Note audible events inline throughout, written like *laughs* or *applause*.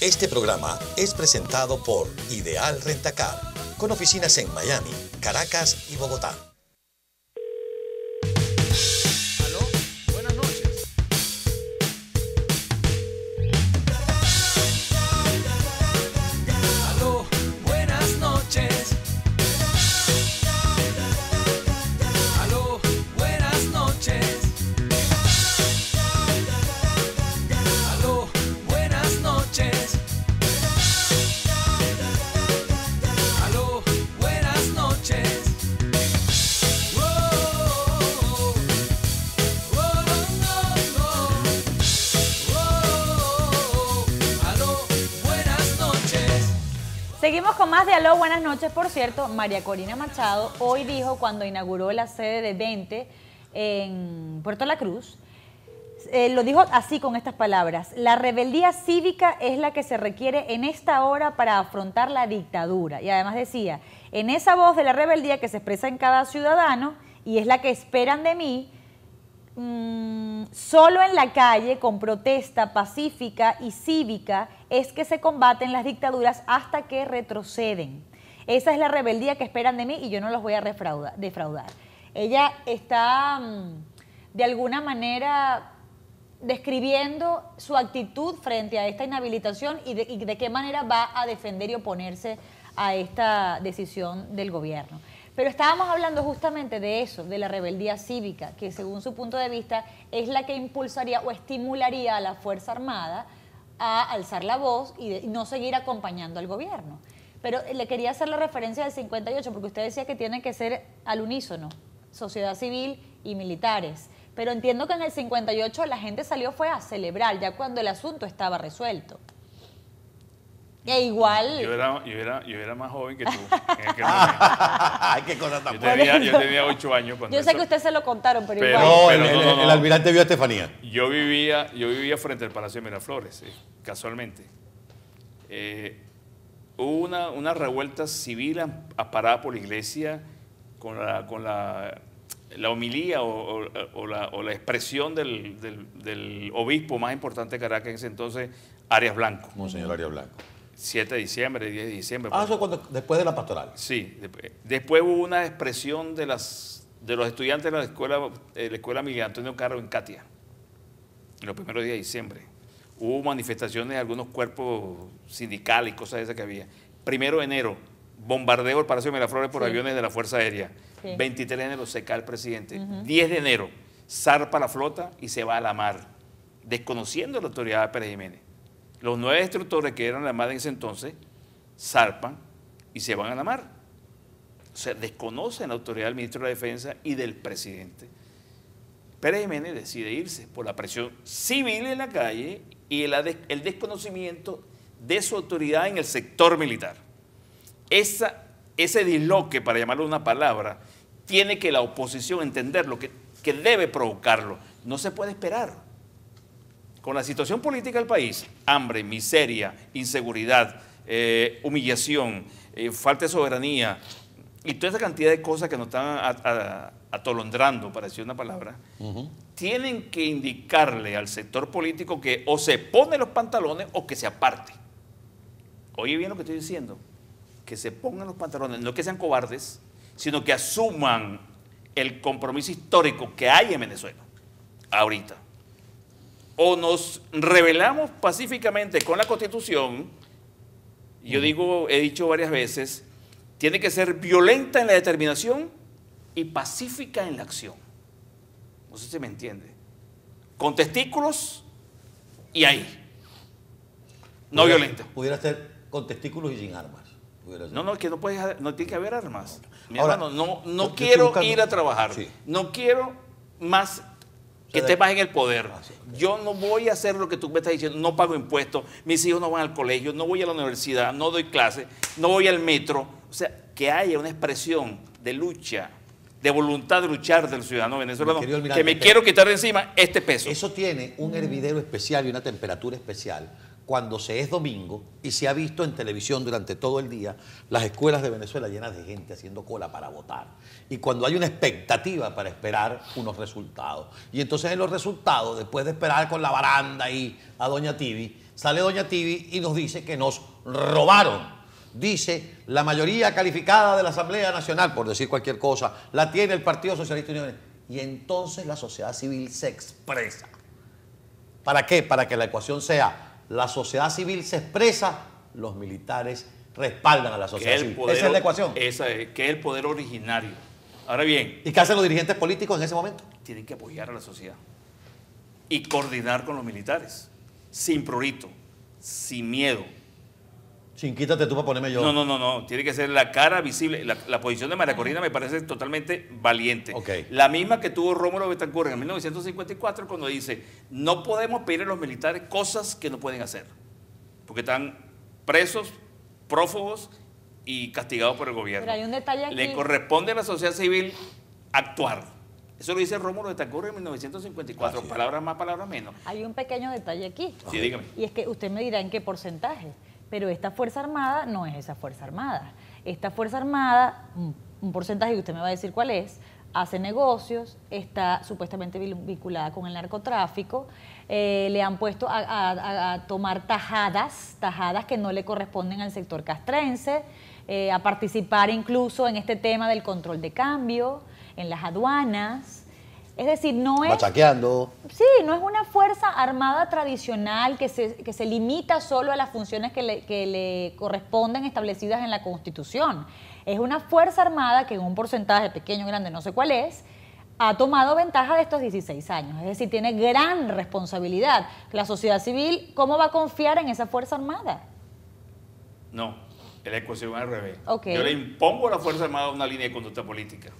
Este programa es presentado por Ideal Rentacar, con oficinas en Miami, Caracas y Bogotá. Seguimos con más de Aló, buenas noches. Por cierto, María Corina Machado hoy dijo cuando inauguró la sede de 20 en Puerto La Cruz, eh, lo dijo así con estas palabras, la rebeldía cívica es la que se requiere en esta hora para afrontar la dictadura. Y además decía, en esa voz de la rebeldía que se expresa en cada ciudadano y es la que esperan de mí, Mm, solo en la calle, con protesta pacífica y cívica, es que se combaten las dictaduras hasta que retroceden. Esa es la rebeldía que esperan de mí y yo no los voy a defraudar. Ella está, mm, de alguna manera, describiendo su actitud frente a esta inhabilitación y de qué manera va a defender y oponerse a esta decisión del gobierno. Pero estábamos hablando justamente de eso, de la rebeldía cívica, que según su punto de vista es la que impulsaría o estimularía a la Fuerza Armada a alzar la voz y, no seguir acompañando al gobierno. Pero le quería hacer la referencia del 58, porque usted decía que tiene que ser al unísono, sociedad civil y militares. Pero entiendo que en el 58 la gente salió fue a celebrar, ya cuando el asunto estaba resuelto. E igual. Yo era, yo era, yo era más joven que tú. *laughs* Ay, qué cosa tan yo tenía, yo tenía ocho años cuando. Yo sé que usted se lo contaron, pero, igual. No, el, el, almirante vio a Estefanía. Yo vivía, yo vivía frente al Palacio de Miraflores, casualmente. Eh, hubo una, una revuelta civil parada por la iglesia con la, con la, la homilía o, o, la, o, la, expresión del, del, del, obispo más importante de Caracas en ese entonces, Arias Blanco. Monseñor Arias Blanco. 7 de diciembre, 10 de diciembre. Ah, eso cuando, después de la pastoral. Sí, después, hubo una expresión de, las, de los estudiantes de la escuela, de la escuela Miguel Antonio Carro en Katia, en los primeros días de diciembre. Hubo manifestaciones de algunos cuerpos sindicales y cosas de esas que había. Primero de enero, bombardeo el Palacio de Miraflores por aviones de la Fuerza Aérea. 23 de enero se cae el presidente. 10 de enero, zarpa la flota y se va a la mar, desconociendo la autoridad de Pérez Jiménez. Los nueve destructores que eran la mar en ese entonces zarpan y se van a la mar. O sea, desconocen la autoridad del ministro de la Defensa y del presidente. Pérez Jiménez decide irse por la presión civil en la calle y el, desconocimiento de su autoridad en el sector militar. Esa, ese disloque, para llamarlo una palabra, tiene que la oposición entender lo que, que debe provocarlo. No se puede esperar con la situación política del país, hambre, miseria, inseguridad, eh, humillación, eh, falta de soberanía y toda esa cantidad de cosas que nos están atolondrando, para decir una palabra, tienen que indicarle al sector político que o se pone los pantalones o que se aparte. Oye bien lo que estoy diciendo, que se pongan los pantalones, no que sean cobardes, sino que asuman el compromiso histórico que hay en Venezuela, ahorita o nos rebelamos pacíficamente con la Constitución, yo digo, he dicho varias veces, tiene que ser violenta en la determinación y pacífica en la acción. No sé si me entiende. Con testículos y ahí. No violenta. Pudiera ser con testículos y sin armas. No, no, es que no, puede, no tiene que haber armas. Mi hermano, no, no quiero ir a trabajar. No quiero más que estés más en el poder. Yo no voy a hacer lo que tú me estás diciendo, no pago impuestos, mis hijos no van al colegio, no voy a la universidad, no doy clases, no voy al metro. O sea, que haya una expresión de lucha, de voluntad de luchar del ciudadano venezolano, que me quiero quitar de encima este peso. Eso tiene un hervidero especial y una temperatura especial cuando se es domingo y se ha visto en televisión durante todo el día las escuelas de Venezuela llenas de gente haciendo cola para votar. Y cuando hay una expectativa para esperar unos resultados. Y entonces en los resultados, después de esperar con la baranda y a Doña Tibi, sale Doña Tibi y nos dice que nos robaron. Dice, la mayoría calificada de la Asamblea Nacional, por decir cualquier cosa, la tiene el Partido Socialista Unión. Y entonces la sociedad civil se expresa. ¿Para qué? Para que la ecuación sea, la sociedad civil se expresa, los militares respaldan a la sociedad civil. poder, Esa es la ecuación. esa es, que es el poder originario. Ahora bien, ¿Y qué hacen los dirigentes políticos en ese momento? tienen que apoyar a la sociedad y coordinar con los militares, sin prurito, sin miedo. Sin quítate tú para ponerme yo. No, no, no, no. Tiene que ser la cara visible. La, la posición de María Corina me parece totalmente valiente. Ok. La misma que tuvo Rómulo Betancourt en 1954 cuando dice, no podemos pedir a los militares cosas que no pueden hacer, porque están presos, prófugos y castigados por el gobierno. Pero hay un detalle aquí. Le corresponde a la sociedad civil actuar. Eso lo dice Rómulo Betancourt en 1954. Así es. palabras más, palabras menos. Hay un pequeño detalle aquí. Sí, dígame. Y es que usted me dirá en qué porcentaje. Pero esta Fuerza Armada no es esa Fuerza Armada. Esta Fuerza Armada, un, porcentaje que usted me va a decir cuál es, hace negocios, está supuestamente vinculada con el narcotráfico, eh, le han puesto a tomar tajadas, tajadas que no le corresponden al sector castrense, eh, a participar incluso en este tema del control de cambio, en las aduanas. Es decir, no es... Machaqueando. Sí, no es una fuerza armada tradicional que se, que se limita solo a las funciones que le, que le corresponden establecidas en la Constitución. Es una fuerza armada que en un porcentaje pequeño, grande, no sé cuál es, ha tomado ventaja de estos 16 años. Es decir, tiene gran responsabilidad. La sociedad civil, ¿cómo va a confiar en esa fuerza armada? No, es la ecuación al revés. Ok. Yo le impongo a la Fuerza Armada una línea de conducta política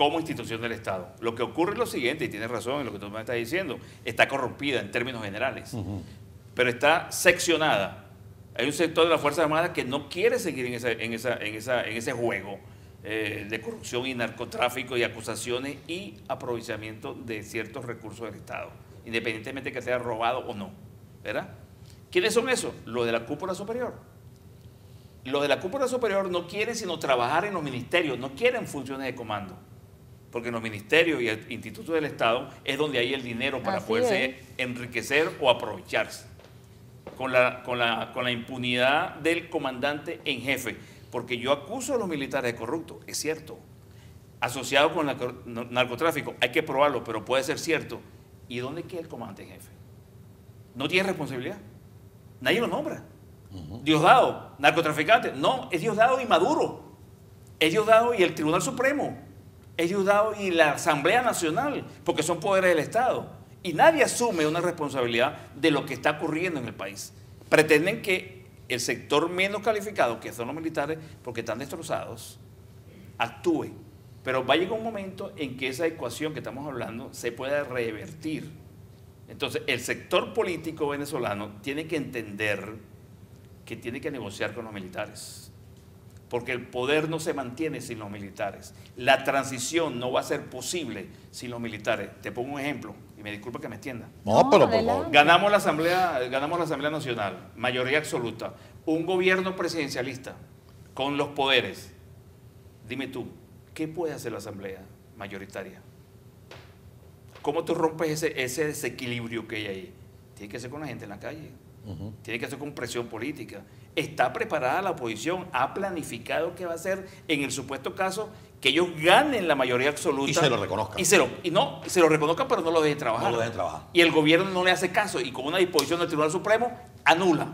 como institución del Estado. Lo que ocurre es lo siguiente, y tienes razón en lo que tú me estás diciendo, está corrompida en términos generales, pero está seccionada. Hay un sector de la Fuerza Armada que no quiere seguir en, esa- en, esa- en, esa- en ese juego eh, de corrupción y narcotráfico y acusaciones y aprovechamiento de ciertos recursos del Estado, independientemente que sea robado o no. ¿Verdad? ¿Quiénes son esos? Los de la cúpula superior. Los de la cúpula superior no quieren sino trabajar en los ministerios, no quieren funciones de comando. Porque en los ministerios y el instituto del Estado es donde hay el dinero para Así poderse es. enriquecer o aprovecharse. Con la, con, la, con la impunidad del comandante en jefe. Porque yo acuso a los militares de corruptos, es cierto. Asociado con el narcotráfico, hay que probarlo, pero puede ser cierto. ¿Y dónde queda el comandante en jefe? No tiene responsabilidad. Nadie lo nombra. Diosdado, narcotraficante. No, es Diosdado y Maduro. Es Diosdado y el Tribunal Supremo. Es Diosdado y la Asamblea Nacional, porque son poderes del Estado. Y nadie asume una responsabilidad de lo que está ocurriendo en el país. Pretenden que el sector menos calificado, que son los militares, porque están destrozados, actúe. Pero va a llegar un momento en que esa ecuación que estamos hablando se pueda revertir. Entonces, el sector político venezolano tiene que entender que tiene que negociar con los militares. Porque el poder no se mantiene sin los militares. La transición no va a ser posible sin los militares. Te pongo un ejemplo, y me disculpa que me extienda. No, No, pero por favor. Ganamos la Asamblea, ganamos la Asamblea Nacional, mayoría absoluta, un gobierno presidencialista con los poderes. Dime tú, ¿qué puede hacer la Asamblea mayoritaria? ¿Cómo tú rompes ese, ese desequilibrio que hay ahí? Tiene que ser con la gente en la calle, tiene que ser con presión política. Está preparada la oposición, ha planificado qué va a hacer en el supuesto caso que ellos ganen la mayoría absoluta. Y se lo reconozcan. Y se lo, y no, y se lo reconozcan, pero no lo dejen trabajar. No lo dejen trabajar. Y el gobierno no le hace caso y con una disposición del Tribunal Supremo anula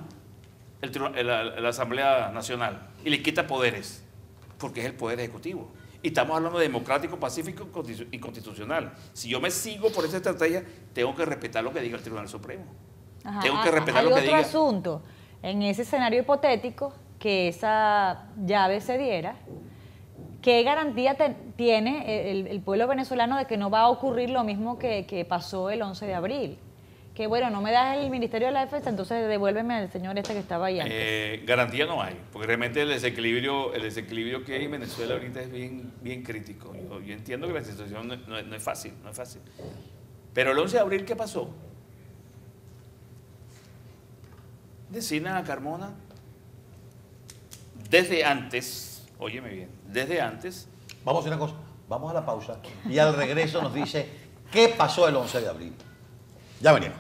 el la, la Asamblea Nacional y le quita poderes, porque es el poder ejecutivo. Y estamos hablando de democrático, pacífico y constitu- y constitucional. Si yo me sigo por esa estrategia, tengo que respetar lo que diga el Tribunal Supremo. Ajá, Tengo que ah, respetar hay lo que otro diga. asunto. En ese escenario hipotético, que esa llave se diera, ¿qué garantía tiene el, pueblo venezolano de que no va a ocurrir lo mismo que, pasó el 11 de abril? Que bueno, no me das el Ministerio de la Defensa, entonces devuélveme al señor este que estaba ahí. Eh, garantía no hay, porque realmente el desequilibrio, el desequilibrio que hay en Venezuela ahorita es bien, bien crítico. Yo, entiendo que la situación no, no es fácil, no es fácil. Pero el 11 de abril, ¿qué pasó? Designan a Carmona desde antes, óyeme bien, desde antes, Vamos a hacer una cosa. Vamos a la pausa y al regreso nos dice qué pasó el 11 de abril. Ya venimos.